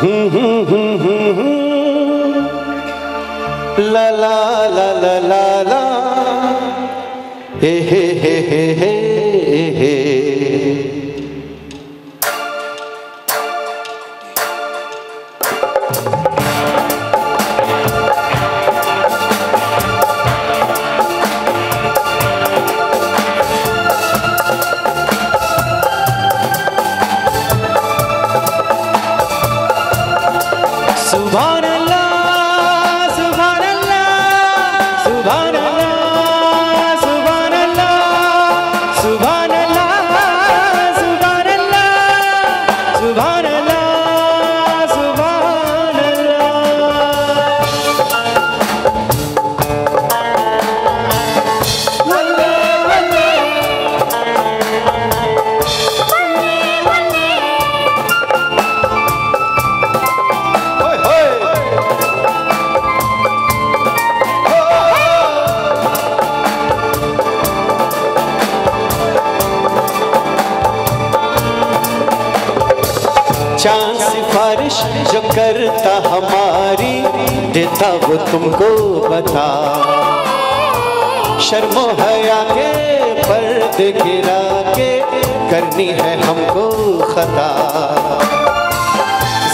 La la la la la la. Hey hey hey hey hey चाँद सिफारिश जो करता हमारी, देता वो तुमको बता। शर्मो हया के पर्दे गिरा के, करनी है हमको खता।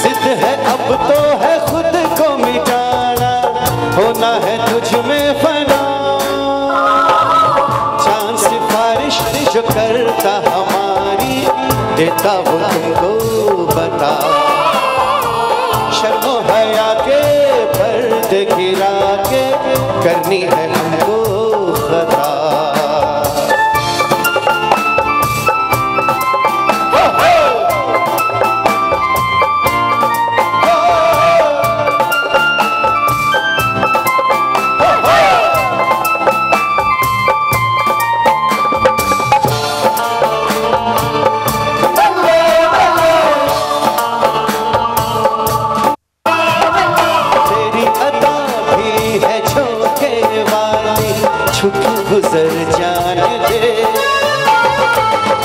जिद है अब तो है खुद को मिटाना, होना है तुझ में फना। चाँद सिफारिश जो करता हमारी, देता वो तुमको बता शर्मो हया के पर्द गिरा के करनी है हमको।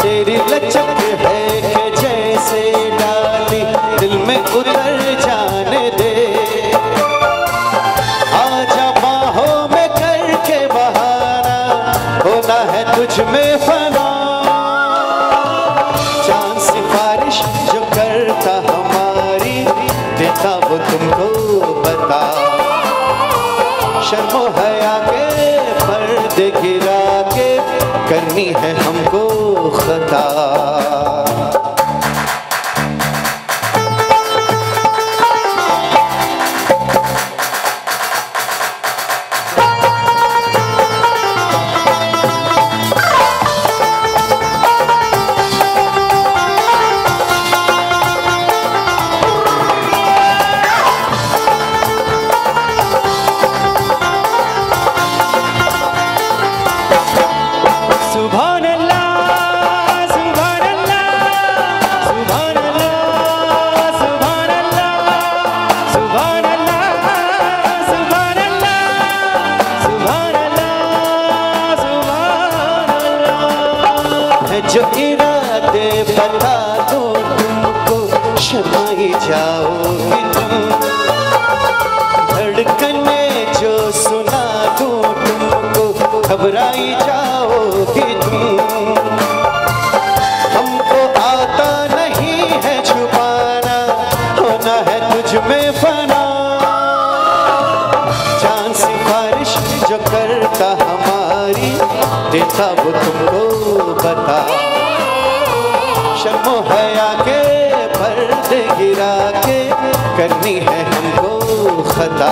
तेरी लचक है कि जैसे डाली, दिल में उतर जाने दे। आजा बाहों में करके बहाना, होना है तुझ में फना। चाँद सिफारिश जो करता हमारी, देता वो तुमको बता। शर्मो हया के पर्दे गिरा। करनी है हमको खता। जो इरादे बता दो तुमको शर्माई जाओगे तुम धड़कने जो सुना दूँ तुमको, घबराई जाओगे तुम। हमको आता नहीं है छुपाना, होना है तुझ में फना। चाँद सिफारिश जो करता हमारी देता सब तुमको बता। शर्मो हया के पर्दे गिरा के करनी है हमको खता।